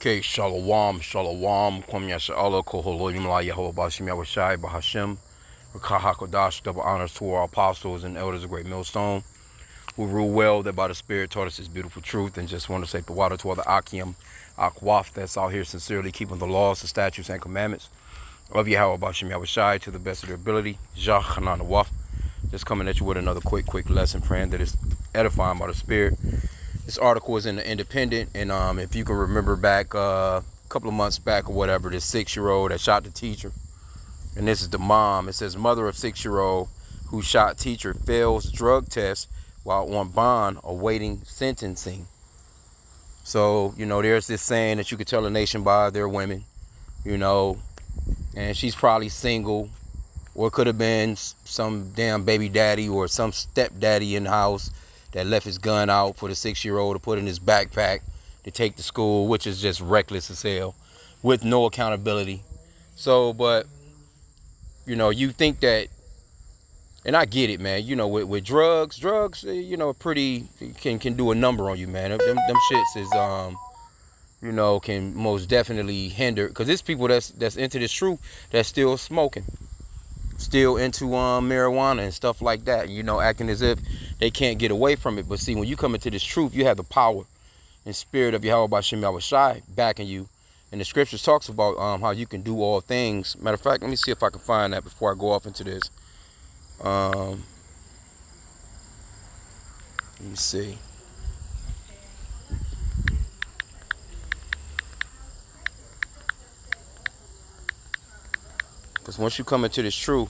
Okay, Shalom, Shalom, Kwam Yasha'Allah, Kohololim La Yahweh Bashim Yahweh Bahashim, Rakahakodash, double honors to our apostles and elders of Great Millstone, who rule well, that by the Spirit taught us this beautiful truth, and just want to say the water to all the Akim, Akwaf that's out here sincerely keeping the laws, the statutes, and commandments of Yahweh Bashim Yahweh Shai to the best of their ability. Jah Hanan Waf. Just coming at you with another quick, quick lesson, praying that is edifying by the Spirit. This article is in the Independent, and um, if you can remember back uh, a couple of months back or whatever, this six-year-old that shot the teacher, and this is the mom. It says mother of six-year-old who shot teacher fails drug test while on bond awaiting sentencing. So you know, there's this saying that you could tell a nation by their women, you know, and she's probably single, or could have been some damn baby daddy or some stepdaddy in the house that left his gun out for the six year old to put in his backpack to take to school, which is just reckless as hell with no accountability. So, but, you know, you think that, and I get it, man, you know, with, with drugs, drugs, eh, you know, pretty, can, can do a number on you, man. Them, them shits is, um, you know, can most definitely hinder, because there's people that's, that's into this truth that's still smoking still into um, marijuana and stuff like that, you know, acting as if they can't get away from it. But see, when you come into this truth, you have the power and spirit of Yahweh Bashem Shai backing you. And the scriptures talks about um, how you can do all things. Matter of fact, let me see if I can find that before I go off into this. Um, let me see. Because once you come into this truth,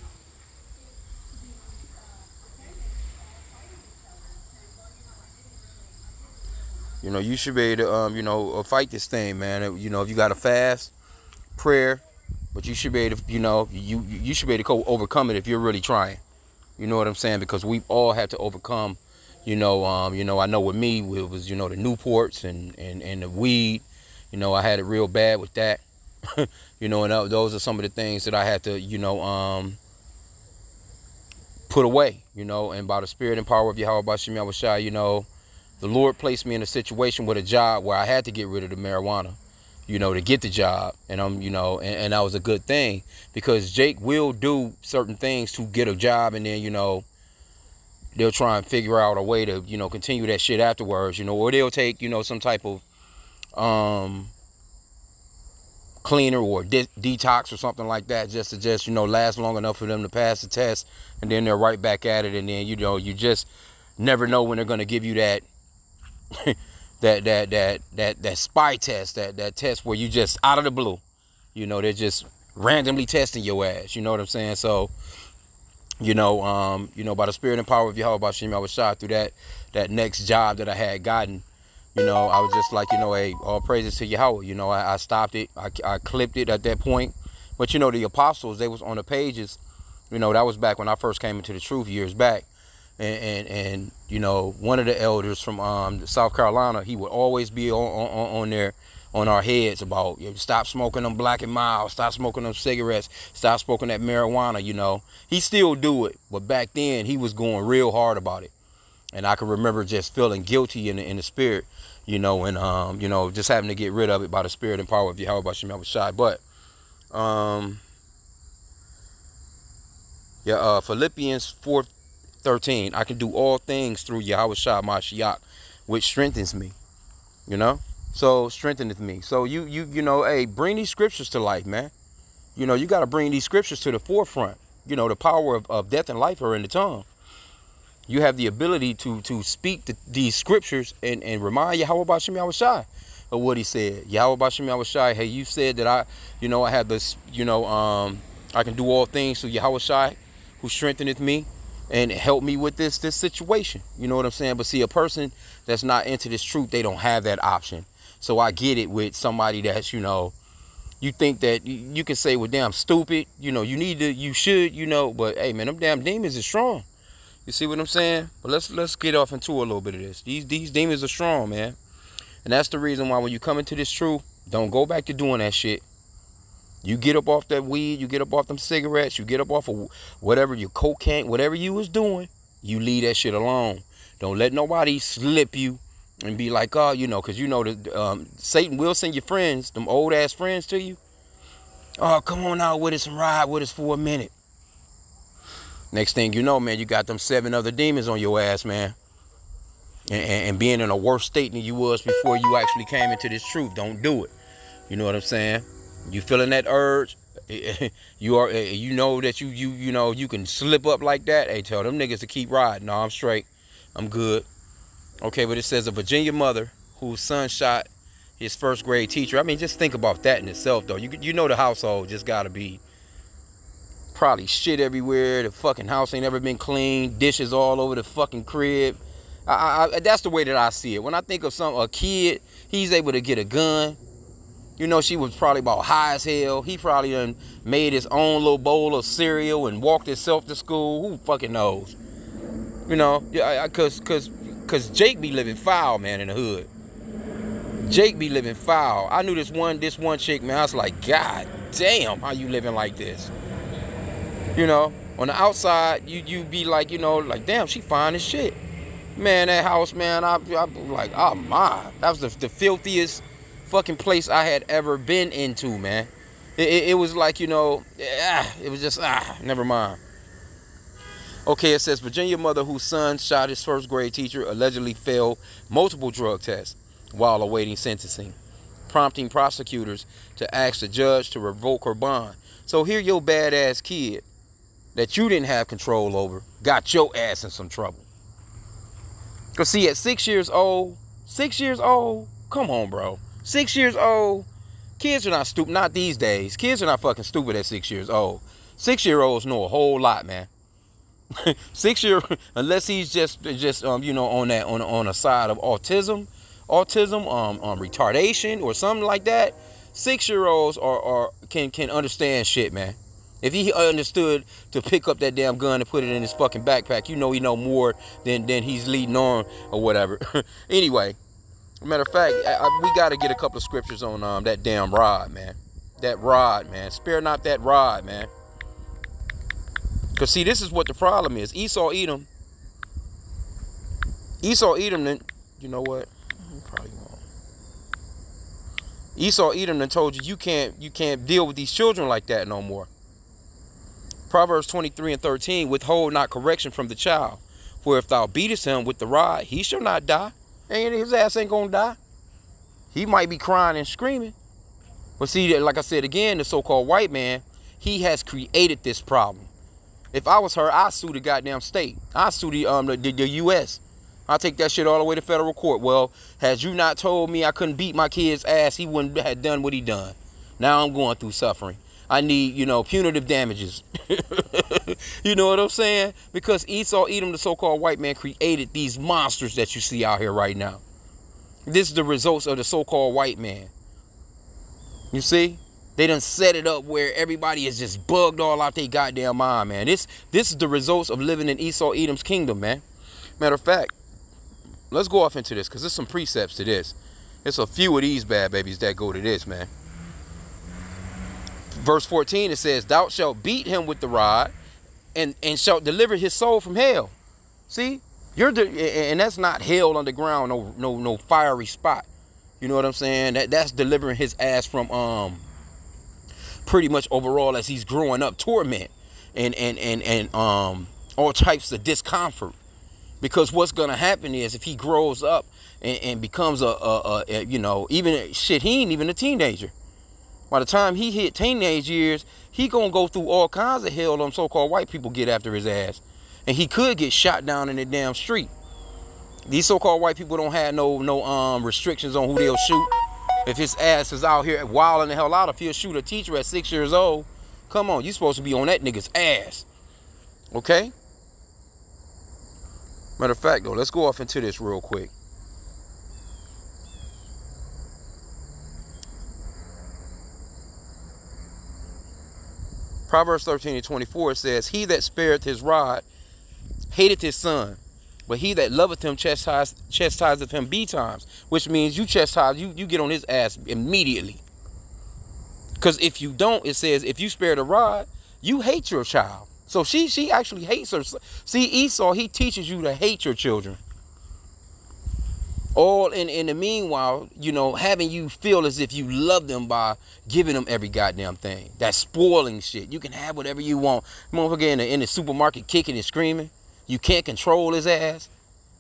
you know, you should be able to, um, you know, uh, fight this thing, man. You know, if you got a fast, prayer, but you should be able to, you know, you you should be able to overcome it if you're really trying. You know what I'm saying? Because we all had to overcome, you know, um, you know, I know with me, it was, you know, the Newports and, and, and the weed. You know, I had it real bad with that. you know, and those are some of the things that I had to, you know, um, put away, you know, and by the spirit and power of Yahweh Bashim Yahweh you know, the Lord placed me in a situation with a job where I had to get rid of the marijuana, you know, to get the job. And I'm, you know, and, and that was a good thing because Jake will do certain things to get a job and then, you know, they'll try and figure out a way to, you know, continue that shit afterwards, you know, or they'll take, you know, some type of um cleaner or de- detox or something like that just to just you know last long enough for them to pass the test and then they're right back at it and then you know you just never know when they're going to give you that that that that that that spy test that that test where you just out of the blue you know they're just randomly testing your ass you know what i'm saying? So you know um you know by the spirit and power of Yahweh Bashim I was shot through that that next job that I had gotten you know, I was just like, you know, hey, all praises to Yahweh. You know, I, I stopped it. I, I clipped it at that point. But, you know, the apostles, they was on the pages. You know, that was back when I first came into the truth years back. And, and, and you know, one of the elders from um, South Carolina, he would always be on, on, on there on our heads about you know, stop smoking them black and mild, stop smoking them cigarettes, stop smoking that marijuana, you know. He still do it, but back then he was going real hard about it. And I can remember just feeling guilty in the, in the spirit you know, and um, you know, just having to get rid of it by the spirit and power of Yahweh Bashem Shai. But um yeah, uh Philippians 4 13, I can do all things through Yahweh Shai Mashiach, which strengthens me. You know? So strengtheneth me. So you you you know, hey, bring these scriptures to life, man. You know, you gotta bring these scriptures to the forefront. You know, the power of, of death and life are in the tongue you have the ability to to speak the, these scriptures and, and remind Yahweh Bashem Yahushai of what he said. Yahweh Bashem Yahushai, hey, you said that I, you know, I have this, you know, um, I can do all things through Yahushai who strengtheneth me and help me with this this situation. You know what I'm saying? But see, a person that's not into this truth, they don't have that option. So I get it with somebody that's, you know, you think that you can say, well, damn, stupid. You know, you need to, you should, you know, but hey, man, them damn demons is strong. You see what I'm saying? But let's let's get off into a little bit of this. These these demons are strong, man. And that's the reason why when you come into this truth, don't go back to doing that shit. You get up off that weed, you get up off them cigarettes, you get up off of whatever your cocaine, whatever you was doing, you leave that shit alone. Don't let nobody slip you and be like, oh, you know, because you know that um, Satan will send your friends, them old ass friends, to you. Oh, come on out with us and ride with us for a minute. Next thing you know, man, you got them seven other demons on your ass, man. And, and, and being in a worse state than you was before you actually came into this truth. Don't do it. You know what I'm saying? You feeling that urge? you are eh, eh, you know that you you you know you can slip up like that. Hey, tell them niggas to keep riding. No, I'm straight. I'm good. Okay, but it says a Virginia mother whose son shot his first grade teacher. I mean, just think about that in itself, though. You you know the household just gotta be probably shit everywhere. The fucking house ain't ever been cleaned. Dishes all over the fucking crib. I, I, that's the way that I see it. When I think of some a kid, he's able to get a gun. You know, she was probably about high as hell. He probably done made his own little bowl of cereal and walked himself to school. Who fucking knows? You know, yeah, cause cause cause Jake be living foul, man, in the hood. Jake be living foul. I knew this one this one chick, man. I was like, God damn, how you living like this? You know, on the outside, you you be like, you know, like damn, she fine as shit. Man, that house, man, I I like, oh my, that was the, the filthiest fucking place I had ever been into, man. It, it, it was like, you know, yeah, it was just ah, never mind. Okay, it says Virginia mother whose son shot his first grade teacher allegedly failed multiple drug tests while awaiting sentencing, prompting prosecutors to ask the judge to revoke her bond. So here your badass kid that you didn't have control over got your ass in some trouble. Cause see, at six years old, six years old, come on, bro. Six years old, kids are not stupid. Not these days. Kids are not fucking stupid at six years old. Six year olds know a whole lot, man. six year, unless he's just just um you know on that on on a side of autism autism, um, um, retardation, or something like that, six year olds are, are can can understand shit, man. If he understood to pick up that damn gun and put it in his fucking backpack, you know he know more than than he's leading on or whatever. anyway, matter of fact, I, I, we got to get a couple of scriptures on um that damn rod, man. That rod, man. Spare not that rod, man. Cause see, this is what the problem is. Esau Edom. Esau Edom. Then you know what? probably won't. Esau Edom then told you you can't you can't deal with these children like that no more. Proverbs 23 and 13, withhold not correction from the child. For if thou beatest him with the rod, he shall not die. And his ass ain't gonna die. He might be crying and screaming. But see, like I said again, the so-called white man, he has created this problem. If I was her, I'd sue the goddamn state. I'd sue the um the, the, the US I'll take that shit all the way to federal court. Well, had you not told me I couldn't beat my kid's ass, he wouldn't have done what he done. Now I'm going through suffering. I need, you know, punitive damages. you know what I'm saying? Because Esau Edom, the so-called white man, created these monsters that you see out here right now. This is the results of the so-called white man. You see? They done set it up where everybody is just bugged all out their goddamn mind, man. This this is the results of living in Esau Edom's kingdom, man. Matter of fact, let's go off into this because there's some precepts to this. There's a few of these bad babies that go to this, man. Verse 14 it says, Thou shalt beat him with the rod and, and shalt deliver his soul from hell. See? You're the, and that's not hell underground, no no no fiery spot. You know what I'm saying? That that's delivering his ass from um pretty much overall as he's growing up torment and and and and um all types of discomfort because what's gonna happen is if he grows up and, and becomes a, a, a, you know even shit he ain't even a teenager by the time he hit teenage years he gonna go through all kinds of hell them so-called white people get after his ass. And he could get shot down in the damn street. These so-called white people don't have no no um restrictions on who they'll shoot. If his ass is out here wilding the hell out if he'll shoot a teacher at six years old. Come on you supposed to be on that nigga's ass. Okay? Matter of fact, though, let's go off into this real quick. Proverbs 13 and 24 says, He that spareth his rod hateth his son, but he that loveth him chastise, chastiseth him betimes, which means you chastise, you, you get on his ass immediately. Because if you don't, it says, if you spare the rod, you hate your child. So she she actually hates her. See, Esau, he teaches you to hate your children. All in in the meanwhile, you know, having you feel as if you love them by giving them every goddamn thing. That spoiling shit. You can have whatever you want. Motherfucker in the, in the supermarket kicking and screaming. You can't control his ass.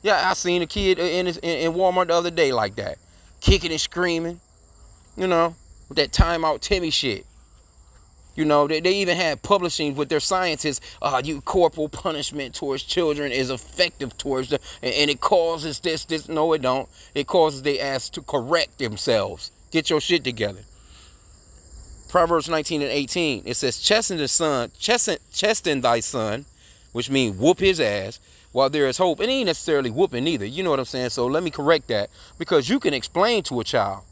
Yeah, I seen a kid in, his, in, in Walmart the other day like that, kicking and screaming. You know, with that timeout Timmy shit. You know, they, they even had publishing with their scientists, uh, you corporal punishment towards children is effective towards them, and, and, it causes this, this. No, it don't. It causes they ass to correct themselves. Get your shit together. Proverbs 19 and 18, it says, Chasten the son, chasten, chasten thy son, which means whoop his ass, while there is hope. It ain't necessarily whooping either. You know what I'm saying? So let me correct that. Because you can explain to a child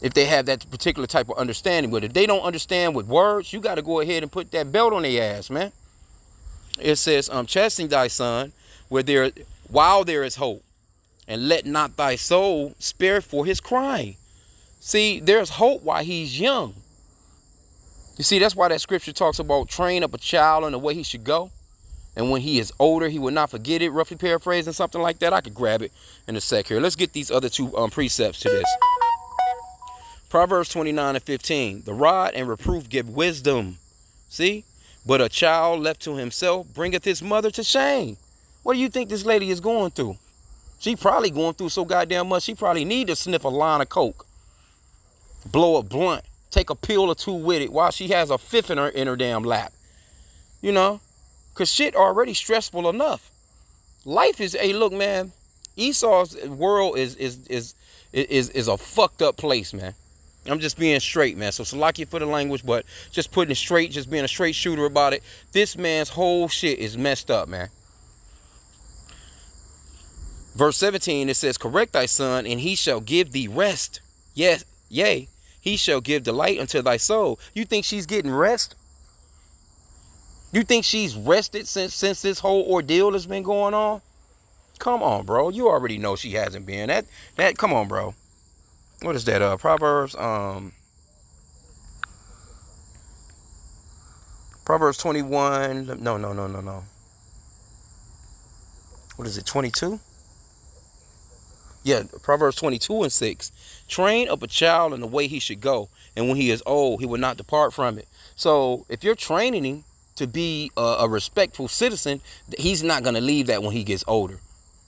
if they have that particular type of understanding. But if they don't understand with words, you got to go ahead and put that belt on their ass, man. It says, um, chasten thy son, where there while there is hope, and let not thy soul spare for his crying. See, there's hope while he's young. You see, that's why that scripture talks about train up a child in the way he should go. And when he is older, he will not forget it. Roughly paraphrasing something like that. I could grab it in a sec here. Let's get these other two um, precepts to this. Proverbs 29 and 15. The rod and reproof give wisdom. See? But a child left to himself bringeth his mother to shame. What do you think this lady is going through? She probably going through so goddamn much. She probably need to sniff a line of coke, blow a blunt, take a pill or two with it while she has a fifth in her in her damn lap. You know, cause shit already stressful enough. Life is, hey, look, man. Esau's world is is is is is a fucked up place, man. I'm just being straight, man. So Salaki for the language, but just putting it straight, just being a straight shooter about it. This man's whole shit is messed up, man. Verse 17, it says, Correct thy son, and he shall give thee rest. Yes, yea, he shall give delight unto thy soul. You think she's getting rest? You think she's rested since since this whole ordeal has been going on? Come on, bro. You already know she hasn't been. That that come on, bro what is that? Uh, Proverbs. Um, Proverbs 21. No, no, no, no, no. What is it? 22? Yeah, Proverbs 22 and 6. Train up a child in the way he should go, and when he is old, he will not depart from it. So if you're training him to be a, a respectful citizen, he's not going to leave that when he gets older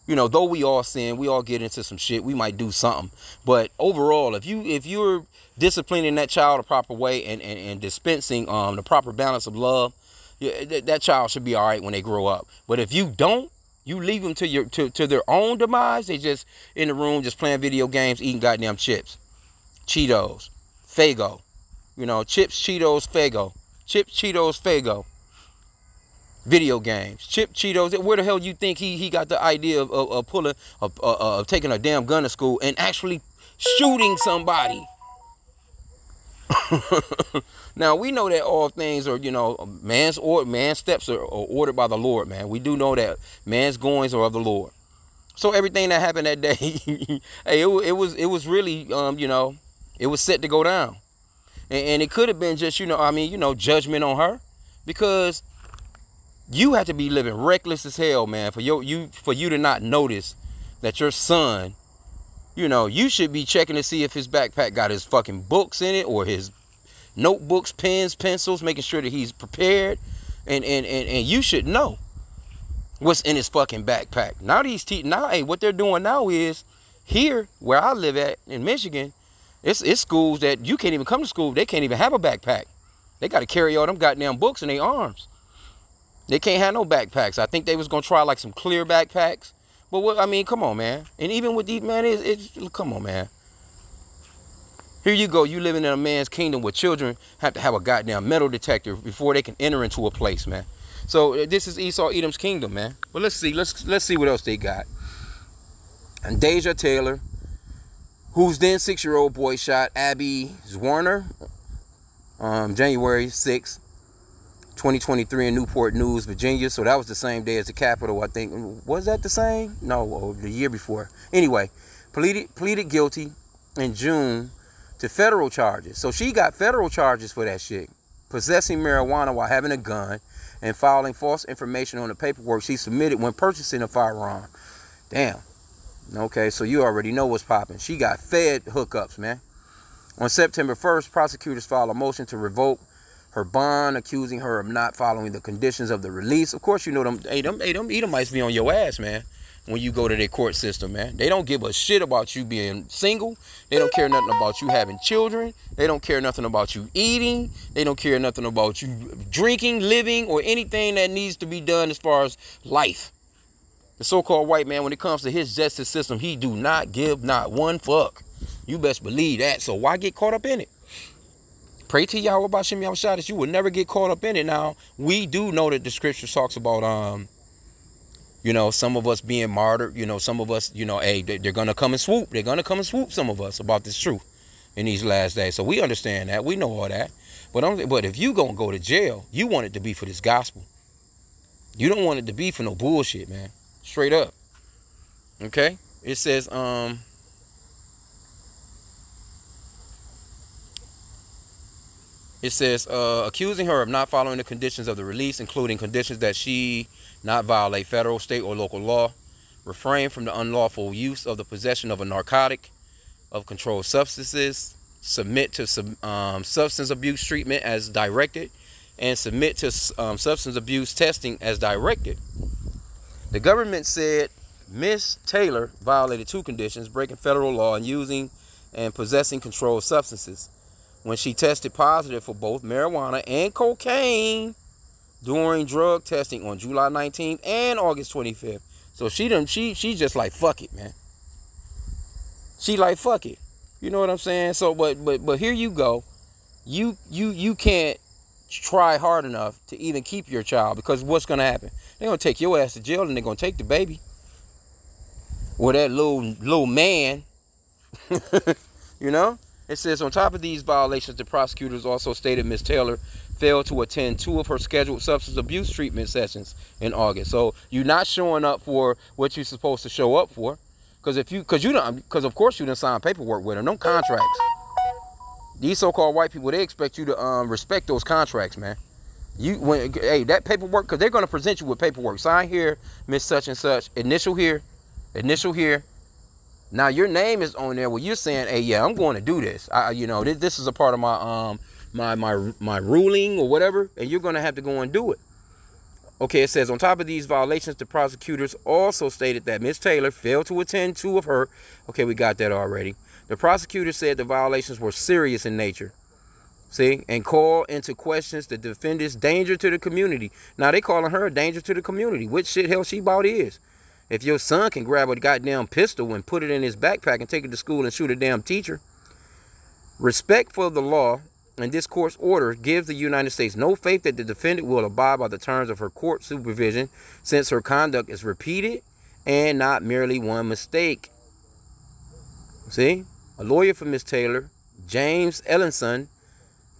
you know, though we all sin, we all get into some shit. We might do something, but overall, if you if you're disciplining that child a proper way and and, and dispensing um the proper balance of love, yeah, that, child should be all right when they grow up. But if you don't, you leave them to your to, to their own demise. They just in the room just playing video games, eating goddamn chips, Cheetos, Faygo, you know, chips, Cheetos, Faygo, chips, Cheetos, Faygo video games, chip Cheetos. Where the hell you think he he got the idea of, of, of pulling, of, of taking a damn gun to school and actually shooting somebody? now we know that all things are, you know, man's or man's steps are, are, ordered by the Lord, man. We do know that man's goings are of the Lord. So everything that happened that day, hey, it, it, was it was really, um, you know, it was set to go down, and, and it could have been just, you know, I mean, you know, judgment on her, because you have to be living reckless as hell, man, for your you for you to not notice that your son, you know, you should be checking to see if his backpack got his fucking books in it or his notebooks, pens, pencils, making sure that he's prepared. And and and, and you should know what's in his fucking backpack. Now these te- now hey, what they're doing now is here where I live at in Michigan, it's it's schools that you can't even come to school. They can't even have a backpack. They got to carry all them goddamn books in their arms. They can't have no backpacks. I think they was gonna try like some clear backpacks. But what I mean, come on, man. And even with these man, it's, it's come on, man. Here you go. You living in a man's kingdom where children have to have a goddamn metal detector before they can enter into a place, man. So uh, this is Esau Edom's kingdom, man. But let's see. Let's let's see what else they got. And Deja Taylor, whose then six-year-old boy shot Abby Zwerner, um, January 6th, 2023 in Newport News, Virginia. So that was the same day as the Capitol, I think. Was that the same? No, the year before. Anyway, pleaded pleaded guilty in June to federal charges. So she got federal charges for that shit. Possessing marijuana while having a gun and filing false information on the paperwork she submitted when purchasing a firearm. Damn. Okay, so you already know what's popping. She got fed hookups, man. On September 1st, prosecutors filed a motion to revoke her bond, accusing her of not following the conditions of the release. Of course, you know them. Hey, them, hey, them Edomites be on your ass, man. When you go to their court system, man, they don't give a shit about you being single. They don't care nothing about you having children. They don't care nothing about you eating. They don't care nothing about you drinking, living, or anything that needs to be done as far as life. The so-called white man, when it comes to his justice system, he do not give not one fuck. You best believe that. So why get caught up in it? Pray to Yahweh about that you will never get caught up in it. Now, we do know that the scripture talks about, um, you know, some of us being martyred. You know, some of us, you know, hey, they're to come and swoop. They're going to come and swoop some of us about this truth in these last days. So we understand that. We know all that. But, I'm, but if you to go to jail, you want it to be for this gospel. You don't want it to be for no bullshit, man. Straight up. Okay? It says, um, It says, uh, accusing her of not following the conditions of the release, including conditions that she not violate federal, state, or local law, refrain from the unlawful use of the possession of a narcotic, of controlled substances, submit to um, substance abuse treatment as directed, and submit to um, substance abuse testing as directed. The government said Miss Taylor violated two conditions, breaking federal law and using and possessing controlled substances when she tested positive for both marijuana and cocaine during drug testing on July 19th and August 25th. So she done she she just like fuck it, man. She like fuck it. You know what I'm saying? So but but but here you go. You you you can't try hard enough to even keep your child because what's gonna happen? They're gonna take your ass to jail and they're gonna take the baby. Or that little little man. you know? It says on top of these violations, the prosecutors also stated Ms. Taylor failed to attend two of her scheduled substance abuse treatment sessions in August. So you're not showing up for what you're supposed to show up for, because if you, because you don't, because of course you didn't sign paperwork with her, no contracts. These so-called white people, they expect you to um, respect those contracts, man. You when hey that paperwork, because they're gonna present you with paperwork. Sign here, Miss Such and Such. Initial here, initial here, now your name is on there where you're saying, "Hey, yeah, I'm going to do this. I, you know, this, this is a part of my um my my my ruling or whatever, and you're going to have to go and do it." Okay, it says on top of these violations, the prosecutors also stated that Ms. Taylor failed to attend two of her. Okay, we got that already. The prosecutor said the violations were serious in nature. See, and call into questions the defendant's danger to the community. Now they calling her a danger to the community. Which shit hell she about is. If your son can grab a goddamn pistol and put it in his backpack and take it to school and shoot a damn teacher, respect for the law and this court's order gives the United States no faith that the defendant will abide by the terms of her court supervision since her conduct is repeated and not merely one mistake. See, a lawyer for Miss Taylor, James Ellenson,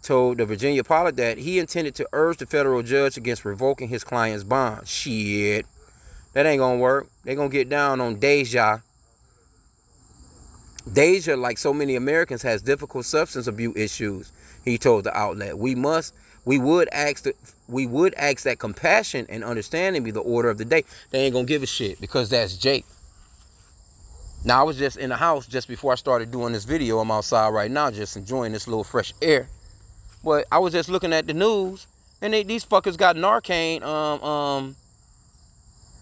told the Virginia Pilot that he intended to urge the federal judge against revoking his client's bond. Shit. That ain't gonna work. They're gonna get down on Deja. Deja, like so many Americans, has difficult substance abuse issues. He told the outlet, "We must, we would ask that, we would ask that compassion and understanding be the order of the day." They ain't gonna give a shit because that's Jake. Now I was just in the house just before I started doing this video. I'm outside right now, just enjoying this little fresh air. But I was just looking at the news, and they, these fuckers got Narcan um um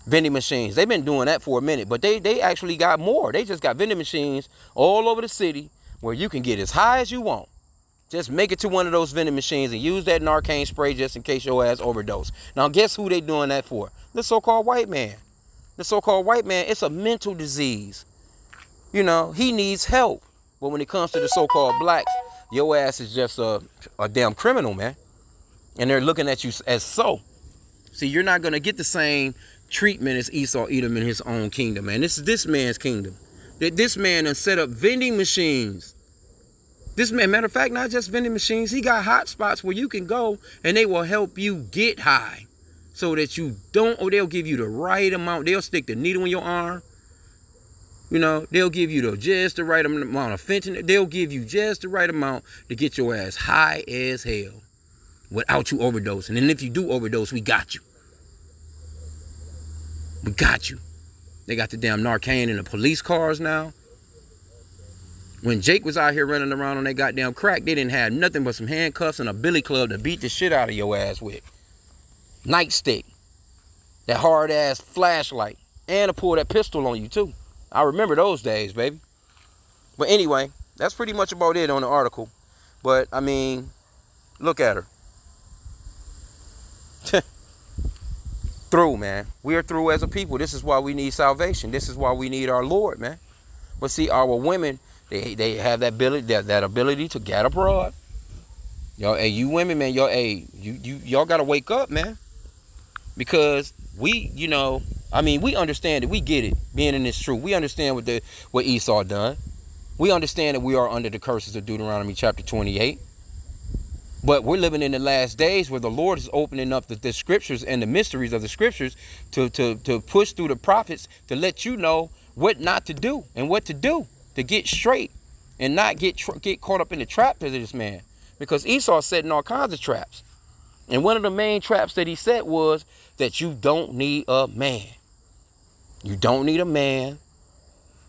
vending machines. They've been doing that for a minute, but they they actually got more. They just got vending machines all over the city where you can get as high as you want. Just make it to one of those vending machines and use that Narcan spray just in case your ass overdose. Now guess who they doing that for? The so-called white man. The so-called white man, it's a mental disease. You know, he needs help. But when it comes to the so-called blacks, your ass is just a, a damn criminal, man. And they're looking at you as so. See, you're not going to get the same treatment as Esau Edom in his own kingdom, man. This is this man's kingdom. That this man has set up vending machines. This man, matter of fact, not just vending machines, he got hot spots where you can go and they will help you get high. So that you don't, or they'll give you the right amount. They'll stick the needle in your arm. You know, they'll give you the just the right amount of fentanyl. They'll give you just the right amount to get your ass high as hell without you overdosing. And if you do overdose, we got you. We got you. They got the damn Narcan in the police cars now. When Jake was out here running around on that goddamn crack, they didn't have nothing but some handcuffs and a billy club to beat the shit out of your ass with. Nightstick. That hard ass flashlight. And to pull that pistol on you too. I remember those days, baby. But anyway, that's pretty much about it on the article. But I mean, look at her. through, man. We are through as a people. This is why we need salvation. This is why we need our Lord, man. But see, our women, they they have that ability that, that ability to get abroad. Y'all, hey, you women, man, y'all, hey, you you y'all gotta wake up, man. Because we, you know, I mean, we understand it. We get it. Being in this truth, we understand what the what Esau done. We understand that we are under the curses of Deuteronomy chapter 28. But we're living in the last days where the Lord is opening up the, the scriptures and the mysteries of the scriptures to, to, to push through the prophets to let you know what not to do and what to do to get straight and not get get caught up in the trap of this man. Because Esau setting all kinds of traps. And one of the main traps that he set was that you don't need a man. You don't need a man.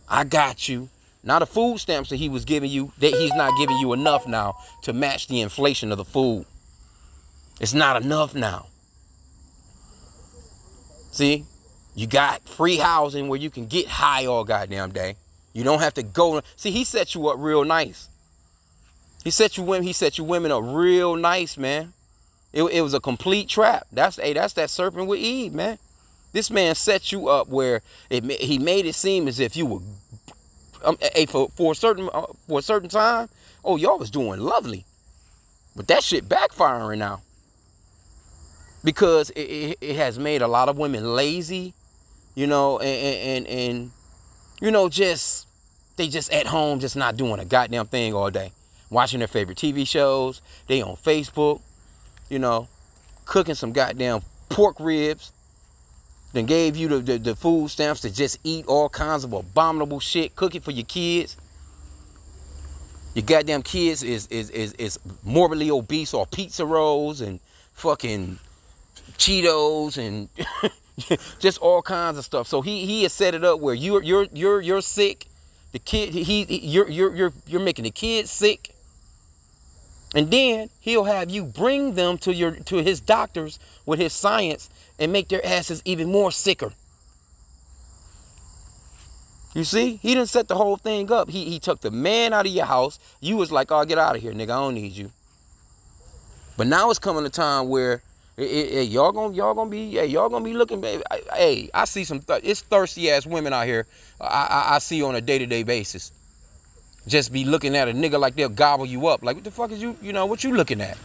I got you. Not the food stamps that he was giving you, that he's not giving you enough now to match the inflation of the food. It's not enough now. See, you got free housing where you can get high all goddamn day. You don't have to go. See, he set you up real nice. He set you women. He set you women up real nice, man. It, it was a complete trap. That's hey, that's that serpent with Eve, man. This man set you up where it, he made it seem as if you were um, hey, for, for a certain uh, for a certain time, oh y'all was doing lovely, but that shit backfiring now. Because it, it, it, has made a lot of women lazy, you know, and, and and you know just they just at home just not doing a goddamn thing all day, watching their favorite TV shows. They on Facebook, you know, cooking some goddamn pork ribs then gave you the, the, the, food stamps to just eat all kinds of abominable shit, cook it for your kids. Your goddamn kids is is is, is morbidly obese or pizza rolls and fucking Cheetos and just all kinds of stuff. So he he has set it up where you're you're you're you're sick. The kid he, he you're you're you're you're making the kids sick. And then he'll have you bring them to your to his doctors with his science and make their asses even more sicker. You see, he didn't set the whole thing up. He, he took the man out of your house. You was like, oh, get out of here, nigga. I don't need you. But now it's coming a time where it, it, y'all gonna y'all gonna be y'all gonna be looking. Baby. Hey, I see some th- it's thirsty ass women out here. I, I, I see on a day to day basis. Just be looking at a nigga like they'll gobble you up. Like what the fuck is you? You know what you looking at?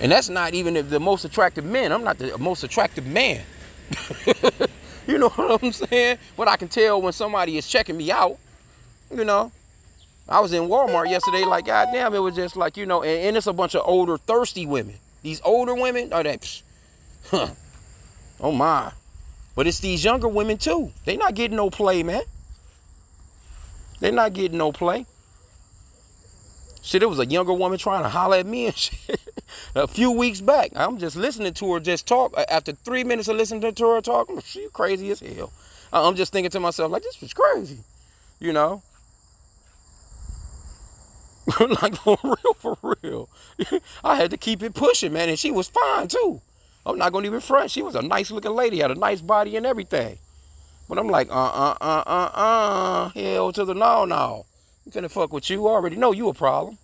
And that's not even if the most attractive men. I'm not the most attractive man. you know what I'm saying? But I can tell when somebody is checking me out. You know, I was in Walmart yesterday, like, goddamn, it was just like, you know, and, and it's a bunch of older, thirsty women. These older women oh, are that, huh, oh my. But it's these younger women too. They not getting no play, man. They're not getting no play. Shit, it was a younger woman trying to holler at me and shit a few weeks back. I'm just listening to her just talk. After three minutes of listening to her talk, she crazy as hell. I'm just thinking to myself, like, this was crazy. You know? like, for real, for real. I had to keep it pushing, man. And she was fine, too. I'm not going to even front. She was a nice looking lady, had a nice body and everything. But I'm like, uh, uh, uh, uh, uh, hell to the no no, I'm finna fuck with you. I already know you a problem.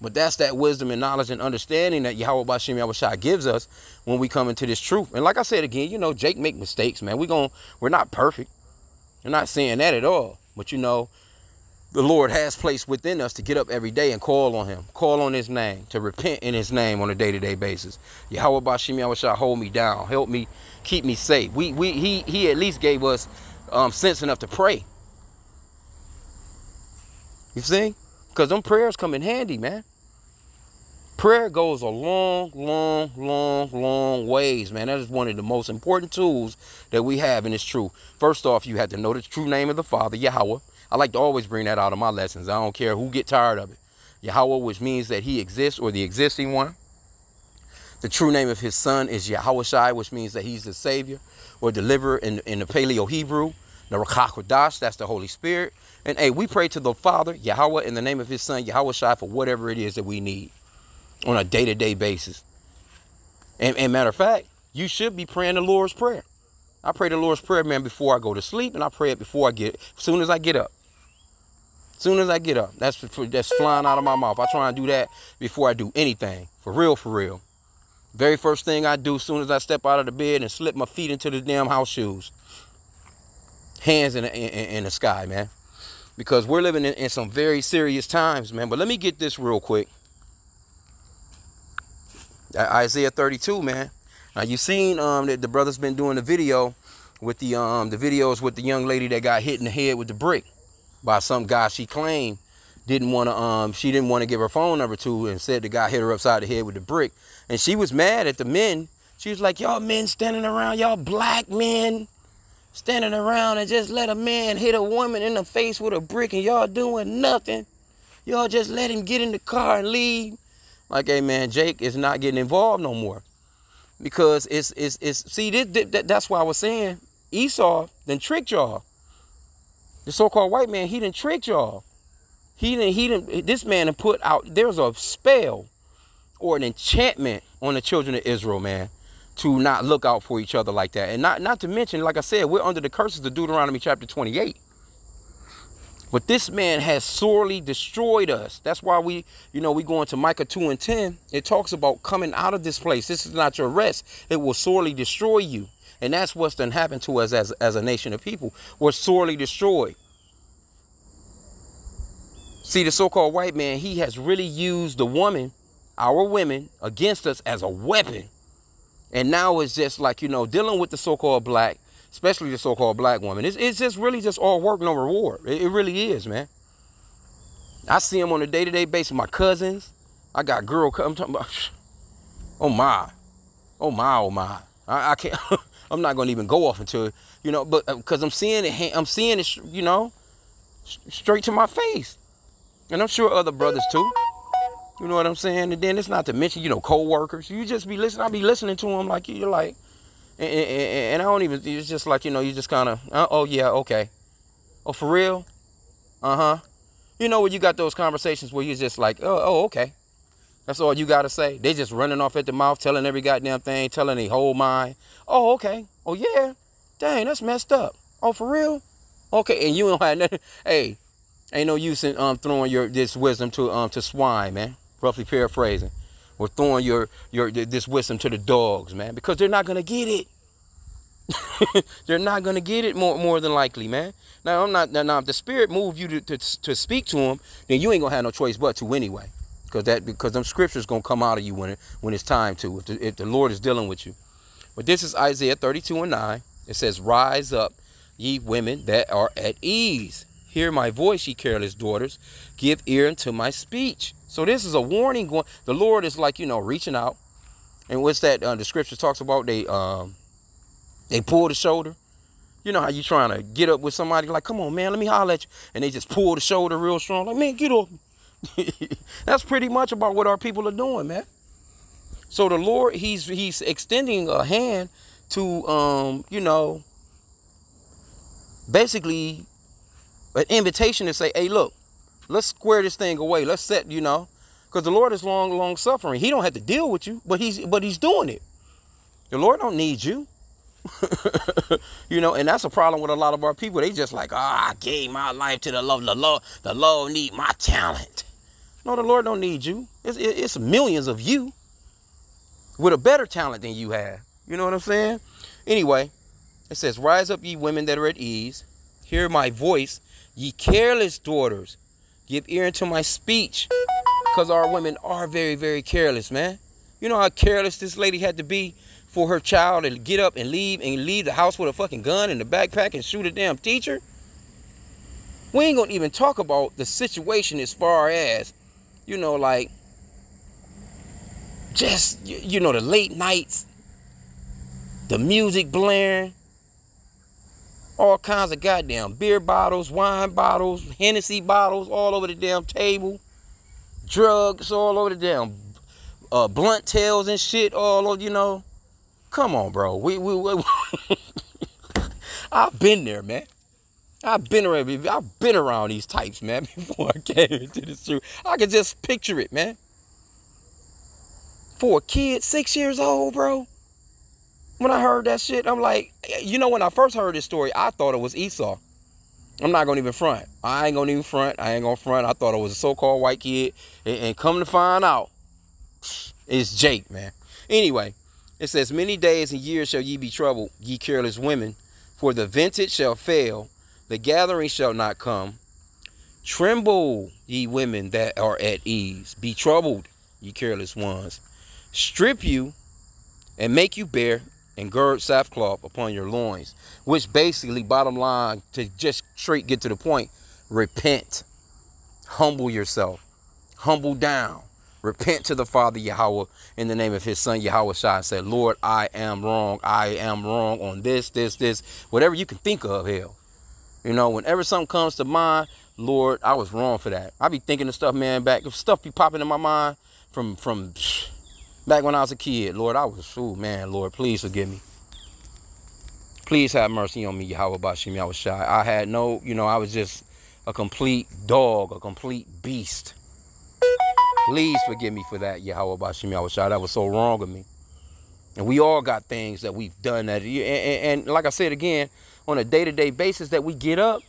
But that's that wisdom and knowledge and understanding that Yahweh Bashim Yahushua gives us when we come into this truth. And like I said again, you know, Jake make mistakes, man. We going we're not perfect. I'm not saying that at all. But you know, the Lord has placed within us to get up every day and call on him, call on his name, to repent in his name on a day-to-day basis. Yahweh Bashim Yahushua hold me down, help me, keep me safe. We we he he at least gave us um, sense enough to pray. You see? Because them prayers come in handy, man. Prayer goes a long, long, long, long ways, man. That is one of the most important tools that we have and it's true. First off, you have to know the true name of the Father, Yahweh. I like to always bring that out of my lessons. I don't care who get tired of it. Yahweh, which means that he exists or the existing one. The true name of his son is Yahushai, which means that he's the savior or deliverer in, in the Paleo Hebrew. The Rakakodash, that's the Holy Spirit. And hey, we pray to the Father, Yahweh, in the name of his son, Yahushai, for whatever it is that we need on a day-to-day basis. And, and matter of fact, you should be praying the Lord's Prayer. I pray the Lord's Prayer, man, before I go to sleep, and I pray it before I get, as soon as I get up. As soon as I get up, that's that's flying out of my mouth. I try and do that before I do anything, for real, for real. Very first thing I do, as soon as I step out of the bed and slip my feet into the damn house shoes, hands in the, in, in the sky, man, because we're living in, in some very serious times, man. But let me get this real quick. Isaiah 32, man. Now you seen um that the brother's been doing the video with the um the videos with the young lady that got hit in the head with the brick by some guy she claimed didn't want to um she didn't want to give her phone number to and said the guy hit her upside the head with the brick and she was mad at the men she was like y'all men standing around y'all black men standing around and just let a man hit a woman in the face with a brick and y'all doing nothing. Y'all just let him get in the car and leave. Like hey man jake is not getting involved no more. Because it's it's it's see this, this, that's why i was saying esau then tricked y'all. The so-called white man, he didn't trick y'all. He didn't, he didn't, this man put out, there's a spell or an enchantment on the children of Israel, man, to not look out for each other like that. And not, not to mention, like I said, we're under the curses of Deuteronomy chapter 28. But this man has sorely destroyed us. That's why we, you know, we go into Micah 2 and 10. It talks about coming out of this place. This is not your rest. It will sorely destroy you. And that's what's done happened to us as, as a nation of people. We're sorely destroyed. See, the so-called white man, he has really used the woman, our women, against us as a weapon. And now it's just like, you know, dealing with the so-called black, especially the so-called black woman. It's, it's just really just all work, no reward. It, it really is, man. I see them on a day-to-day basis. My cousins, I got girl, I'm talking about, oh my, oh my, oh my. I, I can't, I'm not gonna even go off until you know, but because uh, I'm seeing it, I'm seeing it, you know, straight to my face, and I'm sure other brothers too. You know what I'm saying? And then it's not to mention, you know, co-workers. You just be listening. I be listening to them like you're like, and, and, and I don't even. It's just like you know, you just kind of, uh, oh yeah, okay, oh for real, uh huh. You know when you got those conversations where you're just like, oh, oh okay, that's all you got to say. They just running off at the mouth, telling every goddamn thing, telling the whole mind. Oh, okay. Oh, yeah. Dang, that's messed up. Oh, for real? Okay, and you don't have nothing. Hey, ain't no use in um, throwing your this wisdom to um to swine, man. Roughly paraphrasing, or throwing your your this wisdom to the dogs, man, because they're not gonna get it. they're not gonna get it more more than likely, man. Now I'm not now if the spirit move you to, to to speak to them, then you ain't gonna have no choice but to anyway because that because them scriptures gonna come out of you when it when it's time to if the, if the Lord is dealing with you. But this is Isaiah 32 and 9. It says, "Rise up, ye women that are at ease. Hear my voice, ye careless daughters. Give ear unto my speech." So this is a warning. Going, the Lord is like you know reaching out, and what's that? Uh, the scripture talks about they um they pull the shoulder. You know how you trying to get up with somebody like, come on, man, let me holler at you, and they just pull the shoulder real strong, like, man, get off. That's pretty much about what our people are doing, man. So the Lord, He's He's extending a hand to um, you know, basically an invitation to say, hey, look, let's square this thing away. Let's set, you know, because the Lord is long, long suffering. He don't have to deal with you, but he's but he's doing it. The Lord don't need you. you know, and that's a problem with a lot of our people. They just like, ah, oh, I gave my life to the Lord. The Lord, the Lord need my talent. No, the Lord don't need you. It's, it's millions of you with a better talent than you have. You know what I'm saying? Anyway, it says, Rise up, ye women that are at ease. Hear my voice, ye careless daughters. Give ear unto my speech. Because our women are very, very careless, man. You know how careless this lady had to be for her child to get up and leave and leave the house with a fucking gun in the backpack and shoot a damn teacher? We ain't gonna even talk about the situation as far as you know, like just you know the late nights, the music blaring, all kinds of goddamn beer bottles, wine bottles, Hennessy bottles all over the damn table, drugs all over the damn uh, blunt tails and shit all of you know. Come on, bro. We we, we I've been there, man. I've been around I've been around these types, man, before I came into the truth. I could just picture it, man. For a kid, six years old, bro. When I heard that shit, I'm like, you know, when I first heard this story, I thought it was Esau. I'm not gonna even front. I ain't gonna even front. I ain't gonna front. I thought it was a so-called white kid, and, and come to find out, it's Jake, man. Anyway, it says, "Many days and years shall ye be troubled, ye careless women, for the vintage shall fail, the gathering shall not come. Tremble, ye women that are at ease. Be troubled, ye careless ones. Strip you and make you bare and gird sackcloth upon your loins. Which basically, bottom line, to just straight get to the point, repent. Humble yourself. Humble down. Repent to the Father Yahweh in the name of his son Yahweh Shai and said, Lord, I am wrong. I am wrong on this, this, this, whatever you can think of, hell. You know, whenever something comes to mind, Lord, I was wrong for that. I be thinking of stuff, man, back If stuff be popping in my mind from from back when I was a kid. Lord, I was, oh man, Lord, please forgive me. Please have mercy on me, Yahweh Bashim was shy. I had no, you know, I was just a complete dog, a complete beast. Please forgive me for that, Yahweh Bashim Shai. That was so wrong of me. And we all got things that we've done that, and, and, and like I said again, on a day-to-day basis that we get up,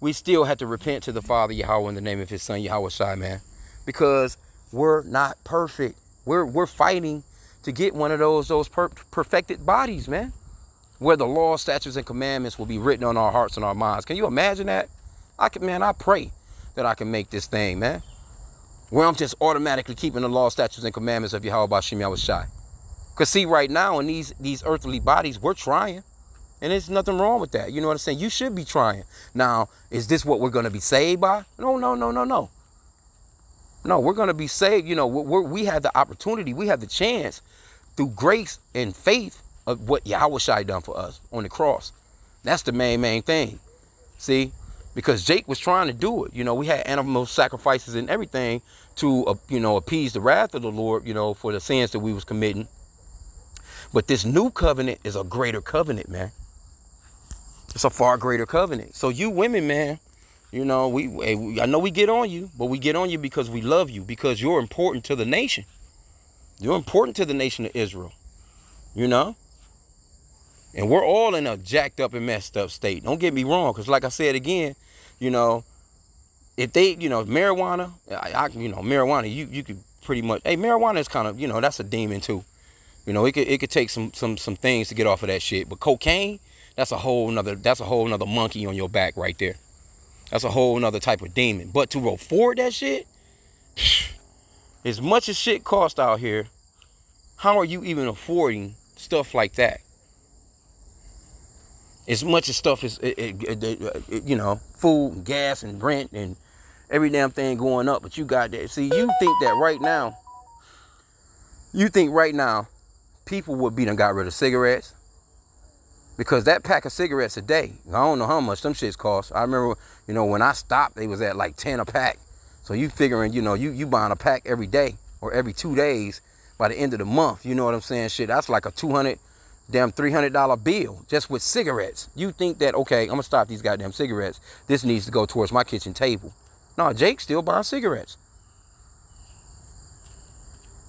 we still have to repent to the Father Yahweh in the name of his son Yahweh Shai, man. Because we're not perfect. We're we're fighting to get one of those those per perfected bodies, man. Where the law, statutes, and commandments will be written on our hearts and our minds. Can you imagine that? I can, man. I pray that I can make this thing, man. Where I'm just automatically keeping the law, statutes, and commandments of Yahweh Bashim Yahweh Shai. Cause see, right now in these these earthly bodies, we're trying. And there's nothing wrong with that. You know what I'm saying? You should be trying. Now, is this what we're going to be saved by? No, no, no, no, no. No, we're going to be saved. You know, we're, we have the opportunity, we have the chance through grace and faith of what Yahweh Shai done for us on the cross. That's the main, main thing. See? Because Jake was trying to do it. You know, we had animal sacrifices and everything to, uh, you know, appease the wrath of the Lord, you know, for the sins that we was committing. But this new covenant is a greater covenant, man. It's a far greater covenant. So you women, man, you know, we I know we get on you, but we get on you because we love you, because you're important to the nation. You're important to the nation of Israel. You know? And we're all in a jacked up and messed up state. Don't get me wrong, because like I said again, you know, if they, you know, marijuana, I, I you know, marijuana, you you could pretty much, hey, marijuana is kind of, you know, that's a demon too. You know, it could it could take some some some things to get off of that shit. But cocaine, that's a whole nother that's a whole nother monkey on your back right there. That's a whole nother type of demon. But to afford that shit, as much as shit cost out here, how are you even affording stuff like that? As much as stuff is, it, it, it, you know, food, and gas, and rent, and every damn thing going up, but you got that. See, you think that right now, you think right now, people would be done got rid of cigarettes, because that pack of cigarettes a day, I don't know how much them shits cost. I remember, you know, when I stopped, they was at like 10 a pack. So you figuring, you know, you, you buying a pack every day or every two days by the end of the month. You know what I'm saying? Shit, that's like a 200, damn $300 bill just with cigarettes. You think that, okay, I'm gonna stop these goddamn cigarettes. This needs to go towards my kitchen table. No, Jake's still buying cigarettes.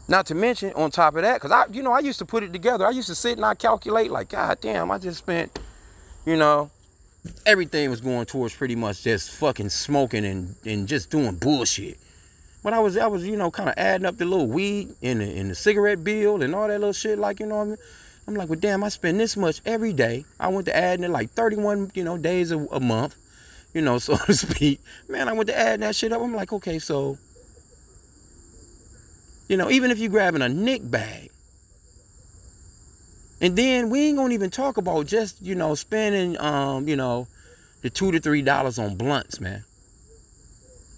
Not to mention, on top of that, because I, you know, I used to put it together. I used to sit and I calculate, like, God damn, I just spent, you know, everything was going towards pretty much just fucking smoking and, and just doing bullshit. But I was, I was, you know, kind of adding up the little weed and the, and the cigarette bill and all that little shit, like, you know what I mean? I'm like, well, damn, I spend this much every day. I went to adding it like 31, you know, days a, a month, you know, so to speak. Man, I went to adding that shit up. I'm like, okay, so you know, even if you're grabbing a nick bag. And then we ain't gonna even talk about just, you know, spending um, you know, the two to three dollars on blunts, man.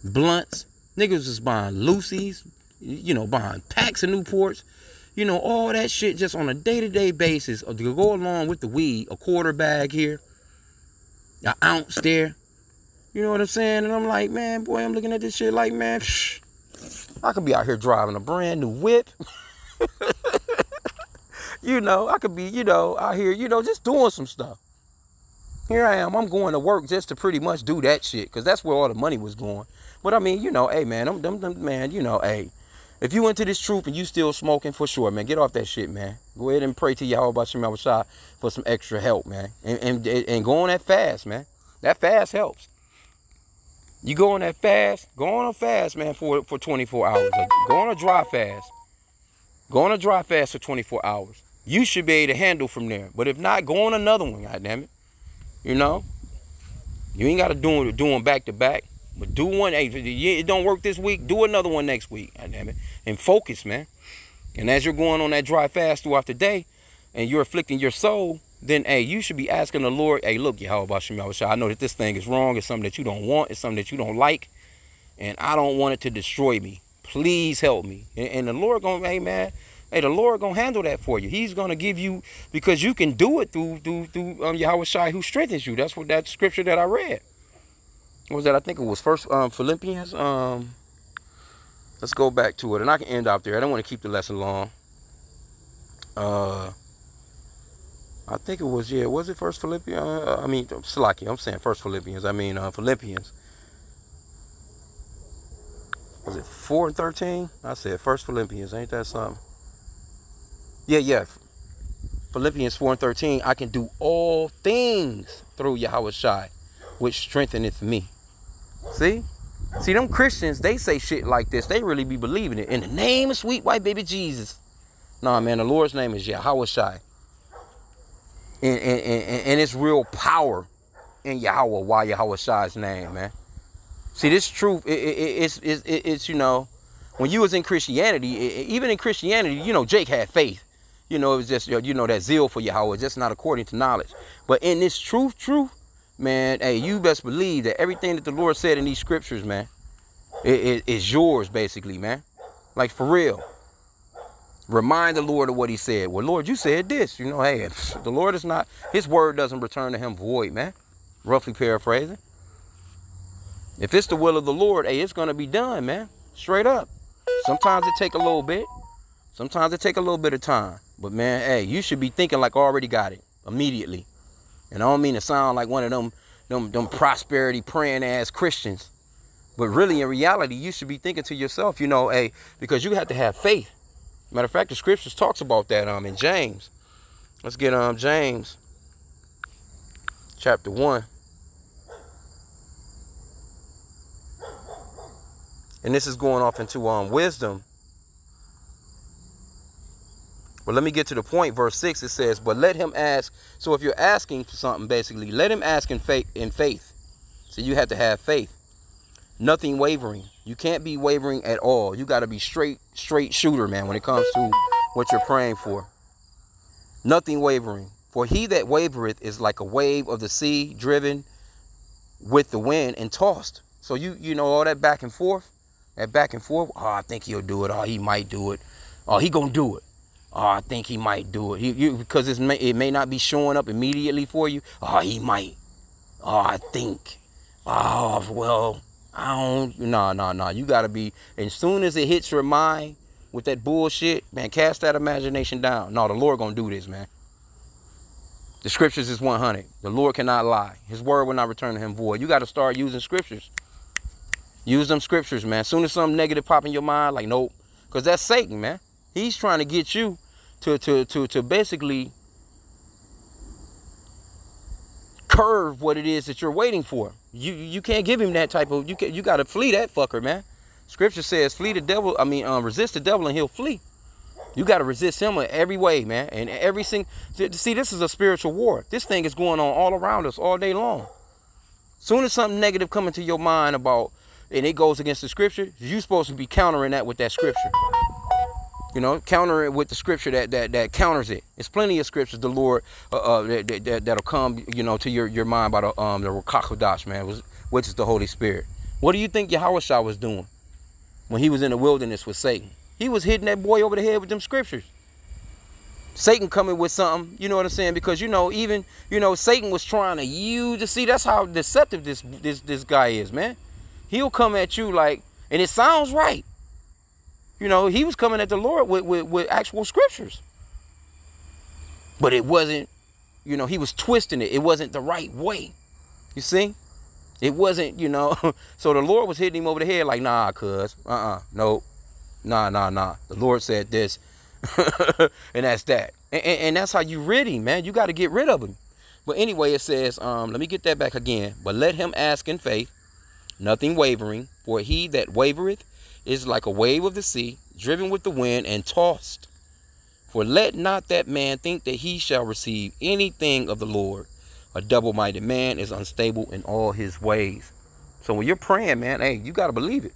Blunts. Niggas is buying Lucy's, you know, buying packs of Newports, you know, all that shit just on a day-to-day basis to go along with the weed, a quarter bag here, an ounce there. You know what I'm saying? And I'm like, man, boy, I'm looking at this shit like, man, psh, I could be out here driving a brand new whip. you know, I could be, you know, out here, you know, just doing some stuff. Here I am. I'm going to work just to pretty much do that shit because that's where all the money was going. But I mean, you know, hey man, them, them, them, man, you know, hey, if you into this troop and you still smoking, for sure, man, get off that shit, man. Go ahead and pray to Yahweh about Shema Shah for some extra help, man. And, and, and go on that fast, man. That fast helps. You go on that fast, go on a fast, man, for, for 24 hours. Go on a dry fast. Go on a dry fast for 24 hours. You should be able to handle from there. But if not, go on another one, goddammit. You know? You ain't got to do it, do them back to back. But do one, hey, it don't work this week, do another one next week, goddammit. And focus, man. And as you're going on that dry fast throughout the day, and you're afflicting your soul, then hey, you should be asking the Lord, hey, look, Yahweh Yahushua, I know that this thing is wrong, it's something that you don't want, it's something that you don't like, and I don't want it to destroy me. Please help me. And, and the Lord gonna, hey man, hey, the Lord gonna handle that for you. He's gonna give you because you can do it through through through um Yahweh Shai who strengthens you. That's what that scripture that I read. What was that? I think it was first um Philippians. Um let's go back to it. And I can end out there. I don't want to keep the lesson long. Uh I think it was, yeah, was it First Philippians? Uh, I mean, Salaki, I'm saying First Philippians. I mean, uh, Philippians. Was it 4 and 13? I said First Philippians. Ain't that something? Yeah, yeah. Philippians 4 and 13. I can do all things through Yahweh Shai, which strengtheneth me. See? See, them Christians, they say shit like this. They really be believing it. In the name of sweet white baby Jesus. Nah, man, the Lord's name is Yahweh Shai and, and, and, and it's real power in Yahweh, why Yahweh Shai's name, man. See, this truth, it, it, it's, it, it's, you know, when you was in Christianity, even in Christianity, you know, Jake had faith. You know, it was just, you know, that zeal for Yahweh, It's just not according to knowledge. But in this truth, truth, man, hey, you best believe that everything that the Lord said in these scriptures, man, it is yours, basically, man. Like, for real. Remind the Lord of what he said. Well, Lord, you said this. You know, hey, the Lord is not, his word doesn't return to him void, man. Roughly paraphrasing. If it's the will of the Lord, hey, it's going to be done, man. Straight up. Sometimes it take a little bit. Sometimes it take a little bit of time. But man, hey, you should be thinking like I already got it immediately. And I don't mean to sound like one of them, them, them prosperity praying ass Christians. But really, in reality, you should be thinking to yourself, you know, hey, because you have to have faith. Matter of fact, the scriptures talks about that um in James. Let's get um James chapter 1. And this is going off into um wisdom. But let me get to the point. Verse 6 it says, But let him ask. So if you're asking for something, basically, let him ask in faith in faith. So you have to have faith. Nothing wavering. You can't be wavering at all. You gotta be straight straight shooter, man, when it comes to what you're praying for. Nothing wavering. For he that wavereth is like a wave of the sea driven with the wind and tossed. So you you know all that back and forth, that back and forth. Oh, I think he'll do it. Oh, he might do it. Oh, he gonna do it. Oh, I think he might do it. He, you, because it's may, it may not be showing up immediately for you. Oh, he might. Oh, I think. Oh, well, I don't. Nah, nah, nah. You gotta be. As soon as it hits your mind with that bullshit, man, cast that imagination down. No, the Lord gonna do this, man. The scriptures is 100. The Lord cannot lie. His word will not return to him void. You got to start using scriptures. Use them scriptures, man. As soon as something negative pop in your mind, like, nope. Because that's Satan, man. He's trying to get you to, to, to, to basically curve what it is that you're waiting for. You you can't give him that type of you can, you got to flee that fucker, man. Scripture says flee the devil. I mean, um, resist the devil and he'll flee. You got to resist him in every way, man. And every single see, this is a spiritual war. This thing is going on all around us all day long. Soon as something negative come into your mind about and it goes against the scripture, you're supposed to be countering that with that scripture. You know, counter it with the scripture that that that counters it. There's plenty of scriptures the Lord uh, uh, that, that that'll come, you know, to your your mind by the um the Rakakodash, man, which is the Holy Spirit. What do you think Yahweh was doing when he was in the wilderness with Satan? He was hitting that boy over the head with them scriptures. Satan coming with something, you know what I'm saying? Because you know, even you know, Satan was trying to you to see that's how deceptive this this this guy is, man. He'll come at you like, and it sounds right. You know, he was coming at the Lord with, with, with actual scriptures. But it wasn't, you know, he was twisting it. It wasn't the right way. You see? It wasn't, you know. so the Lord was hitting him over the head like, nah, cuz, uh-uh, nope. Nah, nah, nah. The Lord said this. and that's that. And, and, and, that's how you rid him, man. You got to get rid of him. But anyway, it says, um, let me get that back again. But let him ask in faith, nothing wavering, for he that wavereth is like a wave of the sea, driven with the wind and tossed. For let not that man think that he shall receive anything of the Lord. A double minded man is unstable in all his ways. So when you're praying, man, hey, you got to believe it.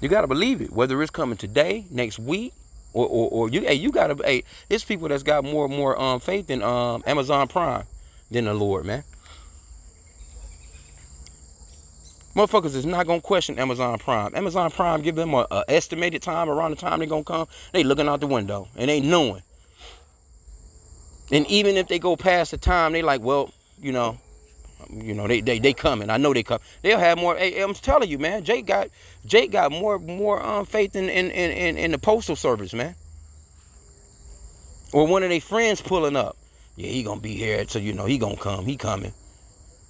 You got to believe it. Whether it's coming today, next week, or, or, or you, hey, you got to, hey, it's people that's got more and more um, faith in um, Amazon Prime than the Lord, man. Motherfuckers is not gonna question Amazon Prime. Amazon Prime give them a, a estimated time around the time they gonna come. They looking out the window and they knowing. And even if they go past the time, they like, well, you know, you know, they they they coming. I know they come. They'll have more. Hey, I'm telling you, man. Jake got Jake got more more um, faith in in, in in the postal service, man. Or one of their friends pulling up. Yeah, he gonna be here, so you know he gonna come. He coming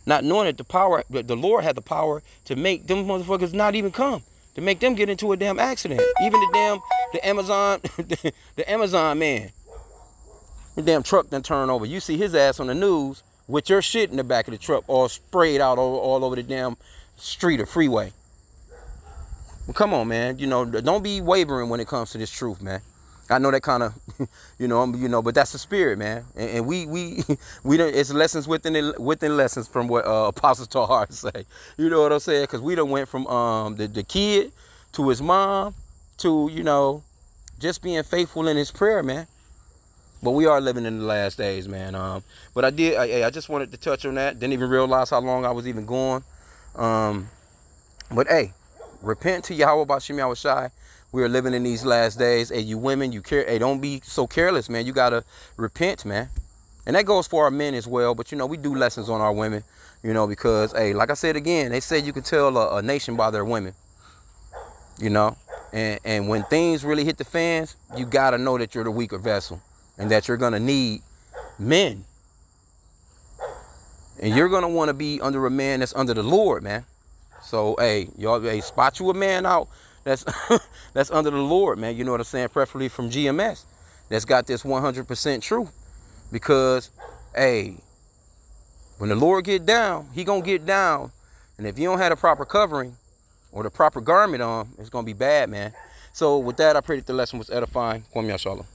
not knowing that the power, the Lord had the power to make them motherfuckers not even come, to make them get into a damn accident. Even the damn, the Amazon, the, Amazon man, the damn truck then turn over. You see his ass on the news with your shit in the back of the truck all sprayed out all, all over the damn street or freeway. Well, come on, man. You know, don't be wavering when it comes to this truth, man. I know that kind of, you know, you know, but that's the spirit, man. And, and we we we don't. It's lessons within it, within lessons from what uh, Apostle Tahar say. You know what I'm saying? Because we done went from um the, the kid to his mom to you know just being faithful in his prayer, man. But we are living in the last days, man. Um, but I did. I, I just wanted to touch on that. Didn't even realize how long I was even going. Um, but hey, repent to Yahweh Yahweh Shai we are living in these last days. Hey, you women, you care. Hey, don't be so careless, man. You gotta repent, man. And that goes for our men as well. But you know, we do lessons on our women. You know, because hey, like I said again, they said you can tell a, a nation by their women. You know, and and when things really hit the fans, you gotta know that you're the weaker vessel, and that you're gonna need men. And you're gonna want to be under a man that's under the Lord, man. So hey, y'all, hey, spot you a man out that's that's under the Lord, man. You know what I'm saying? Preferably from GMS. That's got this 100% truth. Because, hey, when the Lord get down, he gonna get down. And if you don't have the proper covering or the proper garment on, it's gonna be bad, man. So with that, I pray that the lesson was edifying. Kwame Shalom.